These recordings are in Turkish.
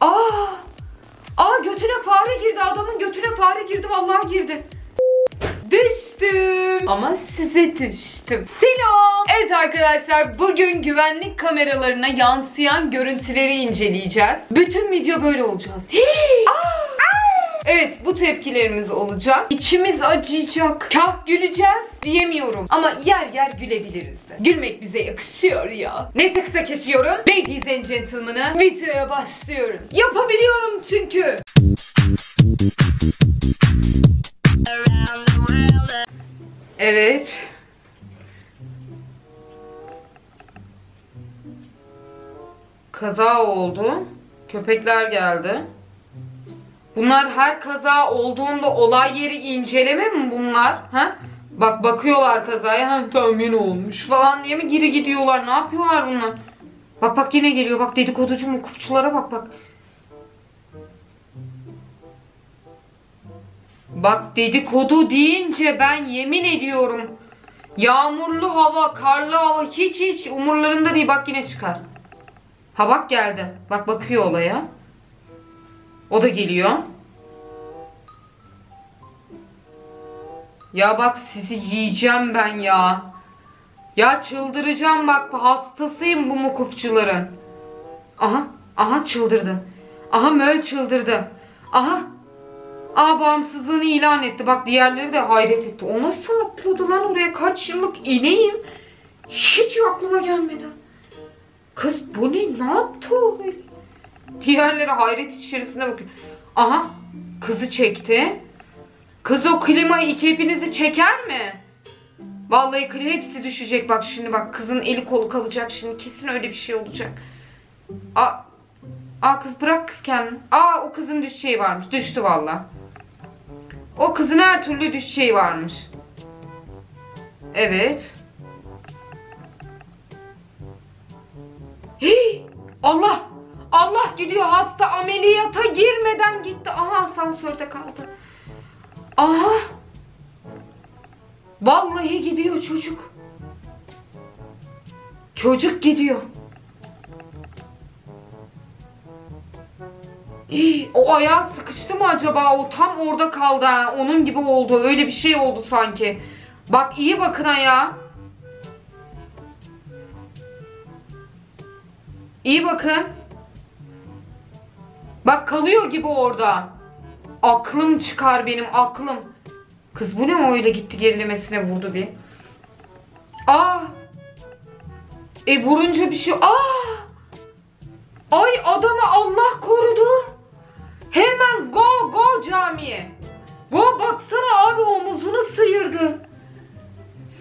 Aa! Aa götüne fare girdi. Adamın götüne fare girdi. Vallahi girdi. Düştüm. Ama size düştüm. Selam. Evet arkadaşlar bugün güvenlik kameralarına yansıyan görüntüleri inceleyeceğiz. Bütün video böyle olacağız. Hii! Evet bu tepkilerimiz olacak. İçimiz acıyacak. Kah güleceğiz diyemiyorum. Ama yer yer gülebiliriz de. Gülmek bize yakışıyor ya. Neyse kısa kesiyorum. Ladies and gentlemen'ı videoya başlıyorum. Yapabiliyorum çünkü. Evet. Kaza oldu. Köpekler geldi. Bunlar her kaza olduğunda olay yeri inceleme mi bunlar? Ha? Bak bakıyorlar kazaya. Ha tahmin olmuş falan diye mi geri gidiyorlar? Ne yapıyorlar bunlar? Bak bak yine geliyor. Bak dedikoducu mukufçulara bak bak. Bak dedikodu deyince ben yemin ediyorum yağmurlu hava, karlı hava hiç hiç umurlarında değil. Bak yine çıkar. Ha bak geldi. Bak bakıyor olaya. O da geliyor. Ya bak sizi yiyeceğim ben ya. Ya çıldıracağım bak hastasıyım bu mukufçuların. Aha, aha çıldırdı. Aha möl çıldırdı. Aha. Aa bağımsızlığını ilan etti. Bak diğerleri de hayret etti. O nasıl atladı lan oraya kaç yıllık ineyim. Hiç aklıma gelmedi. Kız bu ne? Ne yaptı o böyle? Diğerleri hayret içerisinde bakıyor. Aha kızı çekti. Kız o klimayı iki hepinizi çeker mi? Vallahi klima hepsi düşecek bak şimdi bak kızın eli kolu kalacak şimdi kesin öyle bir şey olacak. Aa, aa kız bırak kız kendini. Aa o kızın düşeceği varmış düştü valla. O kızın her türlü düşeceği varmış. Evet. Hii, Allah Allah gidiyor hasta ameliyata girmeden gitti. Aha asansörde kaldı. Aha. Vallahi gidiyor çocuk. Çocuk gidiyor. Hii, o ayağı sıkıştı mı acaba? O tam orada kaldı ha. Onun gibi oldu. Öyle bir şey oldu sanki. Bak iyi bakın ayağa. İyi bakın. Bak kalıyor gibi orada. Aklım çıkar benim aklım. Kız bu ne o öyle gitti gerilemesine vurdu bir. Aa. E vurunca bir şey. Aa. Ay adamı Allah korudu. Hemen go go camiye. Go baksana abi omuzunu sıyırdı.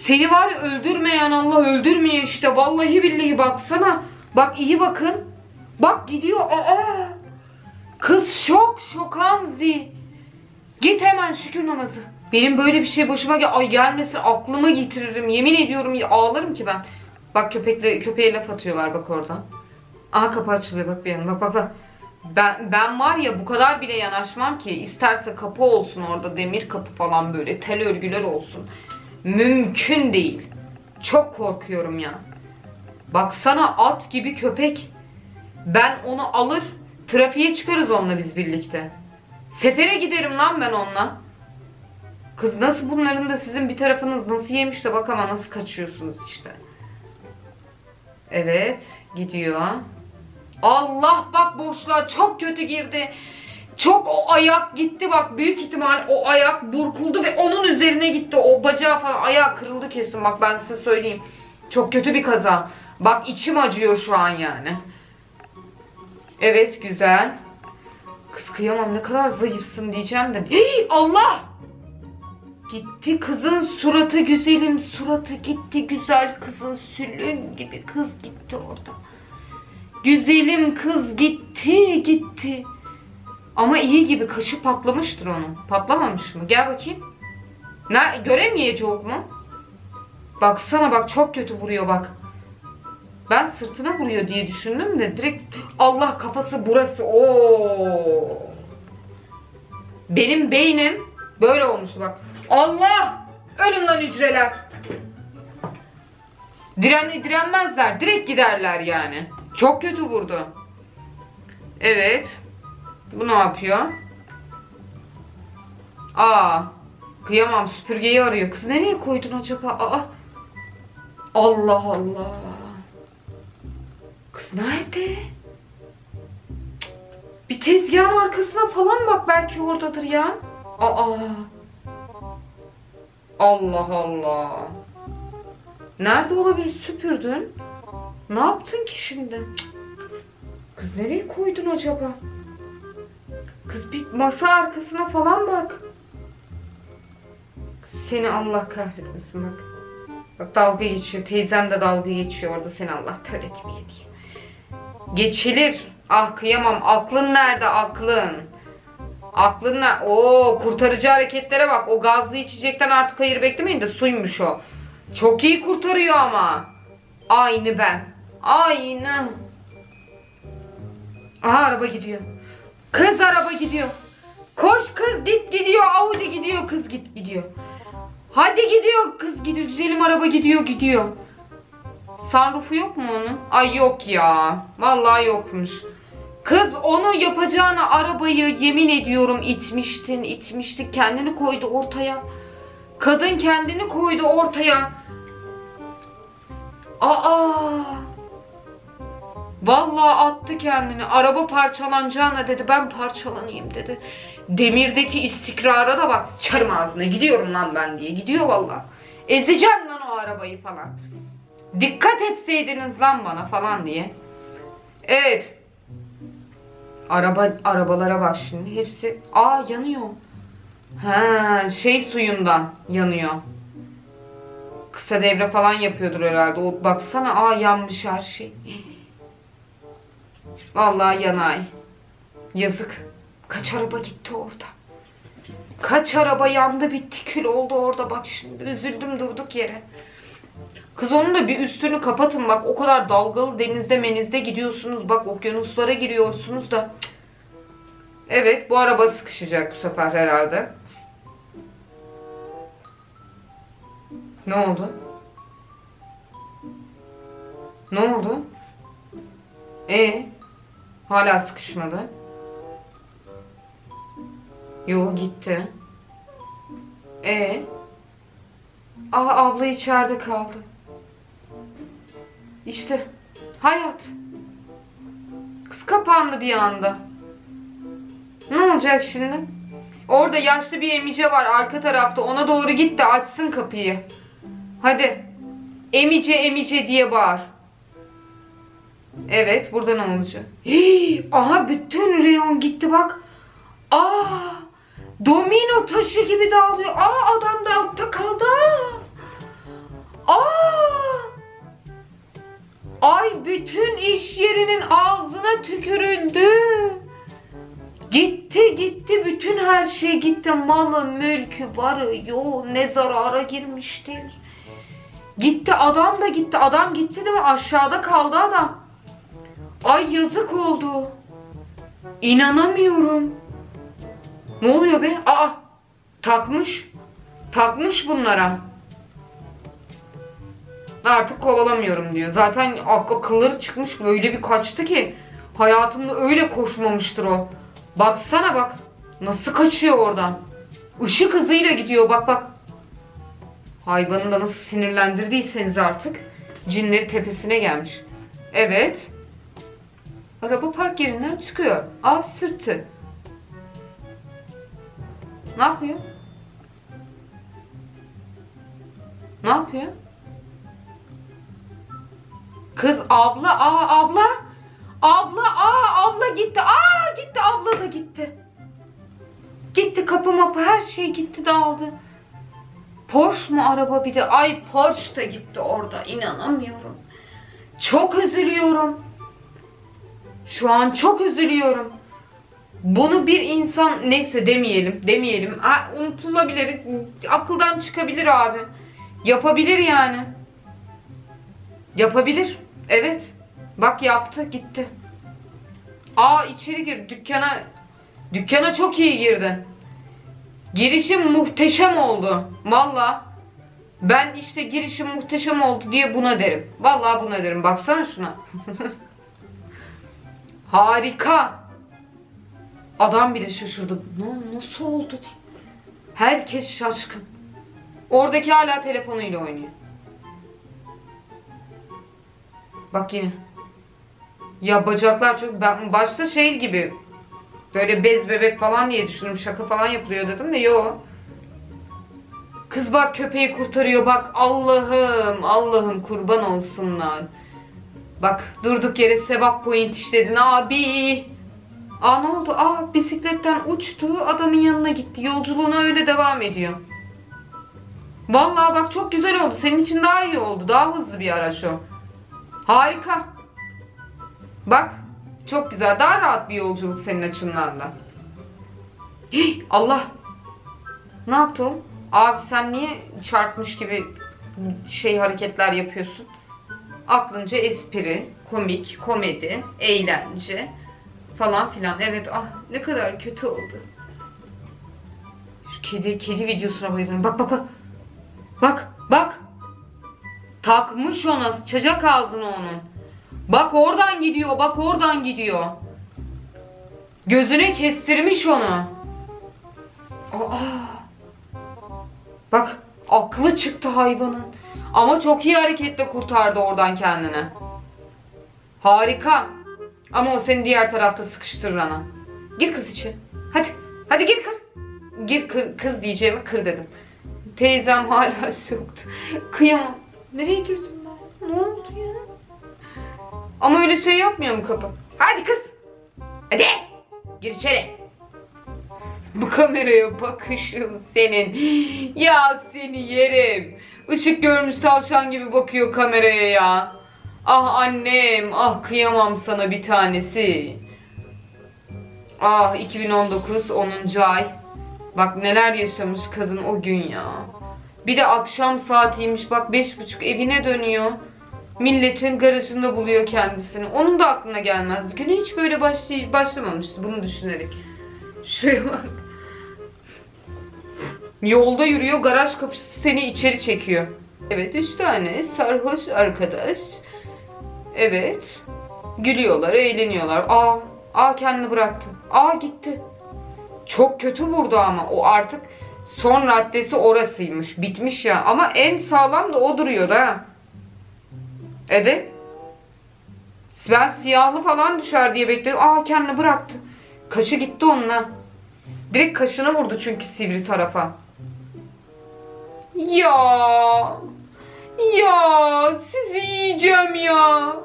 Seni var öldürmeyen Allah öldürmüyor işte. Vallahi billahi baksana. Bak iyi bakın. Bak gidiyor. Aa. Kız şok şokanzi. Git hemen şükür namazı. Benim böyle bir şey başıma gel ay gelmesin aklımı getiririm. Yemin ediyorum ağlarım ki ben. Bak köpekle köpeğe laf atıyorlar bak oradan. Aha kapı açılıyor bak bir yanım. Bak bak bak. Ben, ben var ya bu kadar bile yanaşmam ki. İsterse kapı olsun orada demir kapı falan böyle tel örgüler olsun. Mümkün değil. Çok korkuyorum ya. Baksana at gibi köpek. Ben onu alır trafiğe çıkarız onunla biz birlikte. Sefere giderim lan ben onunla. Kız nasıl bunların da sizin bir tarafınız nasıl yemiş de bak ama nasıl kaçıyorsunuz işte. Evet gidiyor. Allah bak boşluğa çok kötü girdi. Çok o ayak gitti bak büyük ihtimal o ayak burkuldu ve onun üzerine gitti. O bacağı falan ayağı kırıldı kesin bak ben size söyleyeyim. Çok kötü bir kaza. Bak içim acıyor şu an yani. Evet güzel. Kız kıyamam ne kadar zayıfsın diyeceğim de. Hii, Allah! Gitti kızın suratı güzelim suratı gitti güzel kızın sülüm gibi kız gitti orada. Güzelim kız gitti gitti. Ama iyi gibi kaşı patlamıştır onun. Patlamamış mı? Gel bakayım. Ne göremeyecek mu? Baksana bak çok kötü vuruyor bak. Ben sırtına vuruyor diye düşündüm de direkt Allah kafası burası. Oo. Benim beynim böyle olmuştu bak. Allah! Ölün lan hücreler. Diren, direnmezler. Direkt giderler yani. Çok kötü vurdu. Evet. Bu ne yapıyor? Aa, kıyamam süpürgeyi arıyor. Kız nereye koydun acaba? Aa. Allah Allah. Kız nerede? Bir tezgahın arkasına falan bak belki oradadır ya. Aa. Allah Allah. Nerede olabilir süpürdün? Ne yaptın ki şimdi? Kız nereye koydun acaba? Kız bir masa arkasına falan bak. Seni Allah kahretmesin bak. Bak dalga geçiyor. Teyzem de dalga geçiyor orada. Seni Allah töretmeye diye. Geçilir. Ah kıyamam. Aklın nerede aklın? Aklın ne? Oo kurtarıcı hareketlere bak. O gazlı içecekten artık hayır beklemeyin de suymuş o. Çok iyi kurtarıyor ama. Aynı ben. Aynı. Aha araba gidiyor. Kız araba gidiyor. Koş kız git gidiyor. Audi gidiyor kız git gidiyor. Hadi gidiyor kız gidiyor. Güzelim araba gidiyor gidiyor. Sunroofu yok mu onun? Ay yok ya. Vallahi yokmuş. Kız onu yapacağına arabayı yemin ediyorum itmiştin, itmiştin. Kendini koydu ortaya. Kadın kendini koydu ortaya. Aa! Vallahi attı kendini. Araba parçalanacağına dedi. Ben parçalanayım dedi. Demirdeki istikrara da bak. Sıçarım ağzına. Gidiyorum lan ben diye. Gidiyor vallahi. Ezeceğim lan o arabayı falan. Dikkat etseydiniz lan bana falan diye. Evet. Araba arabalara bak şimdi. Hepsi aa yanıyor. Ha, şey suyundan yanıyor. Kısa devre falan yapıyordur herhalde. O baksana aa yanmış her şey. Vallahi yanay. Yazık. Kaç araba gitti orada. Kaç araba yandı bitti kül oldu orada bak şimdi. Üzüldüm durduk yere. Kız onun da bir üstünü kapatın bak o kadar dalgalı denizde menizde gidiyorsunuz bak okyanuslara giriyorsunuz da. Evet bu araba sıkışacak bu sefer herhalde. Ne oldu? Ne oldu? E hala sıkışmadı. Yo gitti. E Aha abla içeride kaldı. İşte hayat. Kız kapandı bir anda. Ne olacak şimdi? Orada yaşlı bir emice var arka tarafta. Ona doğru git de açsın kapıyı. Hadi. Emice emice diye bağır. Evet burada ne olacak? Hii, aha bütün reyon gitti bak. Aa, domino taşı gibi dağılıyor. Aa adam da altta kaldı. Aa! Ay bütün iş yerinin ağzına tükürüldü. Gitti gitti bütün her şey gitti. Malı, mülkü, varı, yoğu ne zarara girmiştir. Gitti adam da gitti. Adam gitti değil mi? Aşağıda kaldı adam. Ay yazık oldu. İnanamıyorum. Ne oluyor be? Aa takmış. Takmış bunlara. Artık kovalamıyorum diyor. Zaten aklı kılları çıkmış öyle bir kaçtı ki. Hayatında öyle koşmamıştır o. Baksana bak. Nasıl kaçıyor oradan. Işık hızıyla gidiyor bak bak. Hayvanı da nasıl sinirlendirdiyseniz artık. Cinleri tepesine gelmiş. Evet. Araba park yerinden çıkıyor. Aa sırtı. Ne yapıyor? Ne yapıyor? Kız abla, aa abla. Abla, aa abla gitti. Aa gitti abla da gitti. Gitti kapı mapı her şey gitti dağıldı. Porsche mu araba bir de? Ay Porsche da gitti orada. İnanamıyorum. Çok üzülüyorum. Şu an çok üzülüyorum. Bunu bir insan neyse demeyelim, demeyelim. Ha, unutulabilir, akıldan çıkabilir abi. Yapabilir yani. Yapabilir. Evet. Bak yaptı, gitti. Aa içeri gir. Dükkana dükkana çok iyi girdi. Girişim muhteşem oldu. Valla. Ben işte girişim muhteşem oldu diye buna derim. Vallahi buna derim. Baksana şuna. Harika. Adam bile şaşırdı. Ne nasıl oldu diye. Herkes şaşkın. Oradaki hala telefonuyla oynuyor. Bak yine. Ya bacaklar çok ben başta şey gibi böyle bez bebek falan diye düşündüm. Şaka falan yapılıyor dedim de yo. Kız bak köpeği kurtarıyor bak Allah'ım Allah'ım kurban olsunlar. Bak durduk yere sevap point işledin abi. Aa ne oldu? Aa bisikletten uçtu adamın yanına gitti. Yolculuğuna öyle devam ediyor. Vallahi bak çok güzel oldu. Senin için daha iyi oldu. Daha hızlı bir araç o. Harika. Bak çok güzel. Daha rahat bir yolculuk senin açından da. Hii, Allah. Ne yaptı o? Abi sen niye çarpmış gibi şey hareketler yapıyorsun? Aklınca espri, komik, komedi, eğlence falan filan. Evet ah ne kadar kötü oldu. Şu kedi kedi videosuna bayılıyorum. Bak bak bak. Bak bak. Takmış ona çacak ağzını onun. Bak oradan gidiyor bak oradan gidiyor. Gözüne kestirmiş onu. Aa. Bak aklı çıktı hayvanın. Ama çok iyi hareketle kurtardı oradan kendini. Harika. Ama o seni diğer tarafta sıkıştırır ana. Gir kız içi. Hadi. Hadi gir kır. Gir kır, kız diyeceğimi kır dedim. Teyzem hala soktu. Kıyamam. Nereye girdin ben? Ne oldu ya? Ama öyle şey yapmıyor mu kapı? Hadi kız. Hadi. Gir içeri. Bu kameraya bakışın senin. Ya seni yerim. Işık görmüş tavşan gibi bakıyor kameraya ya. Ah annem, ah kıyamam sana bir tanesi. Ah 2019 10. ay. Bak neler yaşamış kadın o gün ya. Bir de akşam saatiymiş bak beş buçuk evine dönüyor. Milletin garajında buluyor kendisini. Onun da aklına gelmezdi. Güne hiç böyle başlay başlamamıştı bunu düşünerek. Şuraya bak. Yolda yürüyor garaj kapısı seni içeri çekiyor. Evet üç tane sarhoş arkadaş. Evet. Gülüyorlar, eğleniyorlar. Aa, aa kendini bıraktı. Aa gitti. Çok kötü vurdu ama o artık son raddesi orasıymış. Bitmiş ya. Ama en sağlam da o duruyor da. Evet. Ben siyahlı falan düşer diye bekledim. Aa kendini bıraktı. Kaşı gitti onunla. Direkt kaşını vurdu çünkü sivri tarafa. Ya. Ya sizi yiyeceğim ya.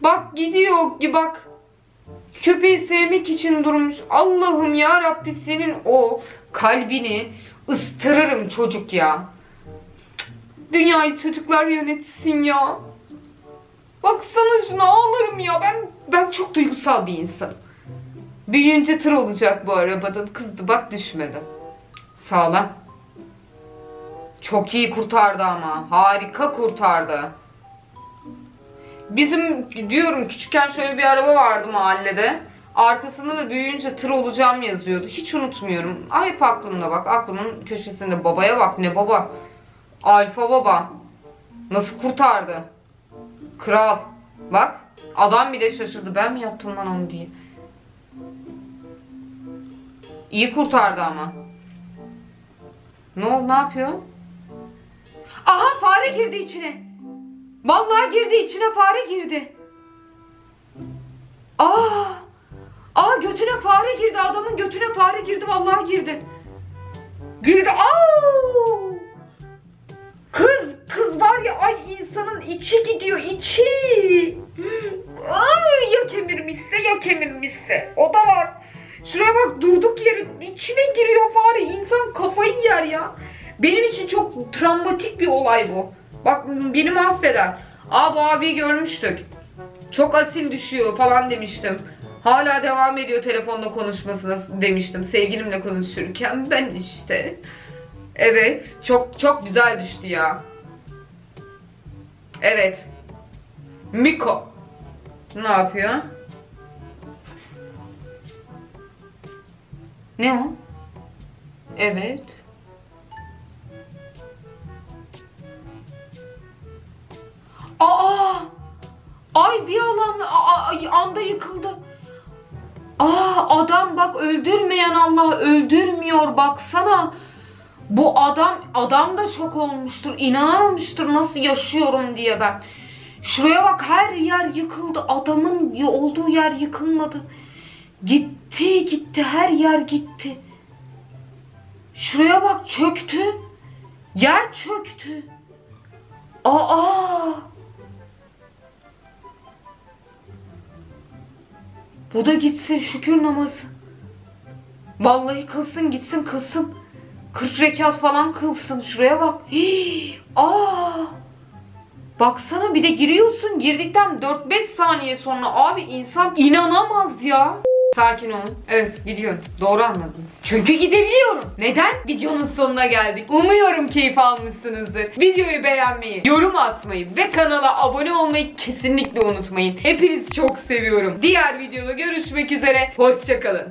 Bak gidiyor bak. Köpeği sevmek için durmuş. Allah'ım ya Rabbi senin o kalbini ıstırırım çocuk ya. Dünyayı çocuklar yönetsin ya. Baksana şuna ağlarım ya. Ben ben çok duygusal bir insanım. Büyüyünce tır olacak bu arabadan. Kızdı bak düşmedi. Sağlam. Çok iyi kurtardı ama. Harika kurtardı. Bizim diyorum küçükken şöyle bir araba vardı mahallede. Arkasında da büyüyünce tır olacağım yazıyordu. Hiç unutmuyorum. Ay hep aklımda bak. Aklımın köşesinde. Babaya bak ne baba. Alfa baba. Nasıl kurtardı. Kral. Bak. Adam bile şaşırdı. Ben mi yaptım lan onu diye. İyi kurtardı ama. Ne oldu? Ne yapıyor? Aha fare girdi içine. Vallahi girdi içine fare girdi. Aa! Aa götüne fare girdi. Adamın götüne fare girdi. Vallahi girdi. Girdi. Aa! Kız, kız var ya ay insanın içi gidiyor içi. Ay ya kemirmişse ya kemirmişse. O da var. Şuraya bak durduk yere içine giriyor fare. İnsan kafayı yer ya. Benim için çok travmatik bir olay bu. Beni mahveder. Aa bu abiyi görmüştük. Çok asil düşüyor falan demiştim. Hala devam ediyor telefonda konuşmasına demiştim. Sevgilimle konuşurken ben işte. Evet. Çok çok güzel düştü ya. Evet. Miko. Ne yapıyor? Ne o? Evet. Aa! Ay bir alan anda yıkıldı. Aa adam bak öldürmeyen Allah öldürmüyor baksana. Bu adam adam da şok olmuştur. inanamamıştır nasıl yaşıyorum diye ben. Şuraya bak her yer yıkıldı. Adamın olduğu yer yıkılmadı. Gitti gitti her yer gitti. Şuraya bak çöktü. Yer çöktü. Aa! Bu da gitsin şükür namazı. Vallahi kılsın gitsin kılsın. 40 rekat falan kılsın. Şuraya bak. Hii, aa! Baksana bir de giriyorsun. Girdikten 4-5 saniye sonra abi insan inanamaz ya. Sakin olun. Evet gidiyorum. Doğru anladınız. Çünkü gidebiliyorum. Neden? Videonun sonuna geldik. Umuyorum keyif almışsınızdır. Videoyu beğenmeyi, yorum atmayı ve kanala abone olmayı kesinlikle unutmayın. Hepinizi çok seviyorum. Diğer videoda görüşmek üzere. Hoşçakalın.